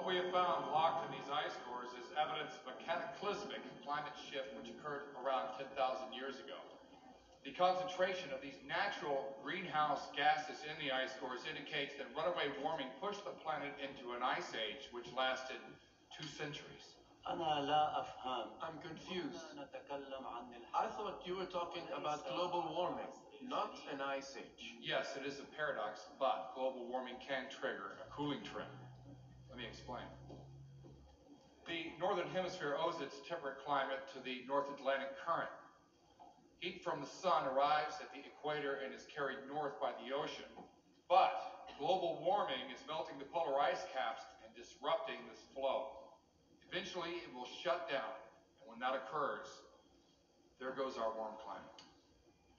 What we have found locked in these ice cores is evidence of a cataclysmic climate shift which occurred around 10,000 years ago. The concentration of these natural greenhouse gases in the ice cores indicates that runaway warming pushed the planet into an ice age which lasted two centuries. أنا لا أفهم I'm confused. كنا نتكلم عن I thought you were talking about global warming, not an ice age. Yes, it is a paradox, but global warming can trigger a cooling trend. Me explain. The northern hemisphere owes its temperate climate to the North Atlantic current. Heat from the sun arrives at the equator and is carried north by the ocean. But global warming is melting the polar ice caps and disrupting this flow. Eventually, it will shut down, and when that occurs, there goes our warm climate.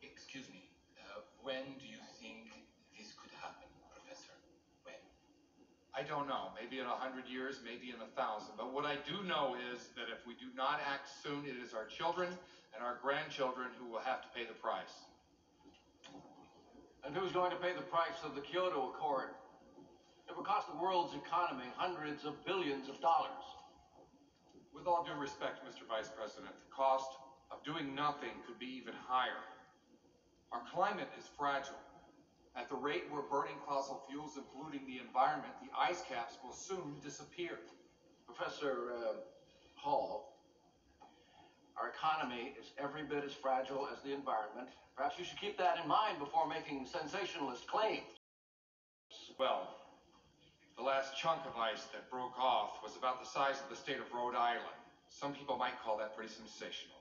Excuse me, uh, when do you think this could happen, Professor? When? I don't know. Maybe in a hundred years, maybe in a thousand. But what I do know is that if we do not act soon, it is our children and our grandchildren who will have to pay the price. And who's going to pay the price of the Kyoto Accord? It will cost the world's economy hundreds of billions of dollars. With all due respect, Mr. Vice President, the cost of doing nothing could be even higher. Our climate is fragile. At the rate we're burning fossil fuels and polluting the environment, the ice caps will soon disappear. Professor uh, Hall, our economy is every bit as fragile as the environment. Perhaps you should keep that in mind before making sensationalist claims. Well, the last chunk of ice that broke off was about the size of the state of Rhode Island. Some people might call that pretty sensational.